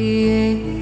create.